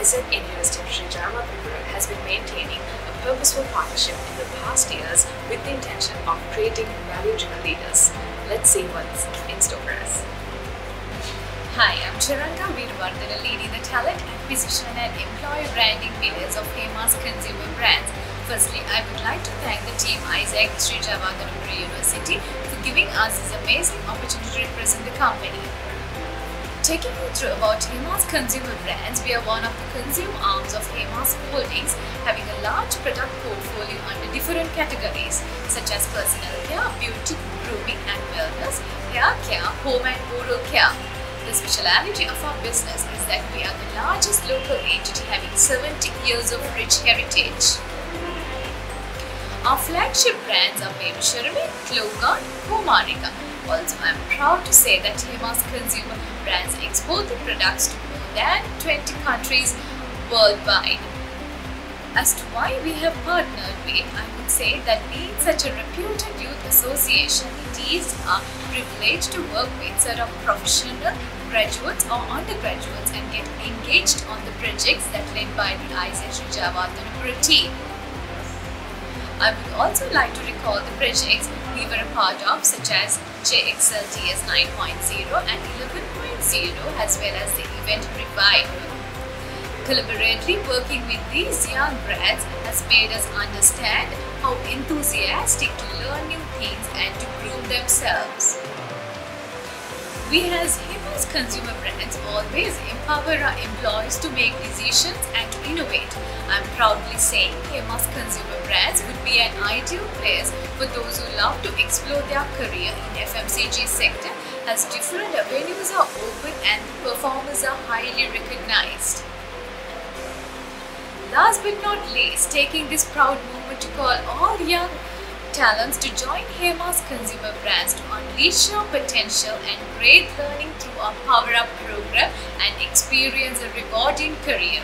Sri Jayawardena Group has been maintaining a purposeful partnership in the past years with the intention of creating value-driven leaders. Let's see what's in store for us. Hi, I'm Charanga Veervardhana, leading the talent acquisition and employee branding pillars of Hemas consumer brands. Firstly, I would like to thank the team AIESEC Sri Jayewardenepura University for giving us this amazing opportunity to represent the company. Taking you through about Hemas consumer brands, we are one of the consumer arms of Hemas Holdings, having a large product portfolio under different categories such as personal care, beauty, grooming and wellness, hair care, home and oral care. The speciality of our business is that we are the largest local entity having 70 years of rich heritage. Our flagship brands are Baby Cheramy, Clogard, Kumarika. Also, I am proud to say that Hemas consumer brands export their products to more than 20 countries worldwide. As to why we have partnered with, I would say that being such a reputed youth association, it is a privilege to work with set of professional graduates or undergraduates and get engaged on the projects that led by the ISH Jayewardenepura team. I would also like to recall the projects we were a part of such as JXLTS 9.0 and 11.0 as well as the event Revival. Collaboratively working with these young grads has made us understand how enthusiastic to learn new things and to groom themselves. We as Hemas consumer brands always empower our employees to make decisions and to innovate. I'm proudly saying Hemas consumer brands would be an ideal place for those who love to explore their career in FMCG sector as different avenues are open and performers are highly recognized. Last but not least, taking this proud moment to call all young talents to join Hemas consumer brands to unleash your potential and great learning through our Power Up program and experience a rewarding career.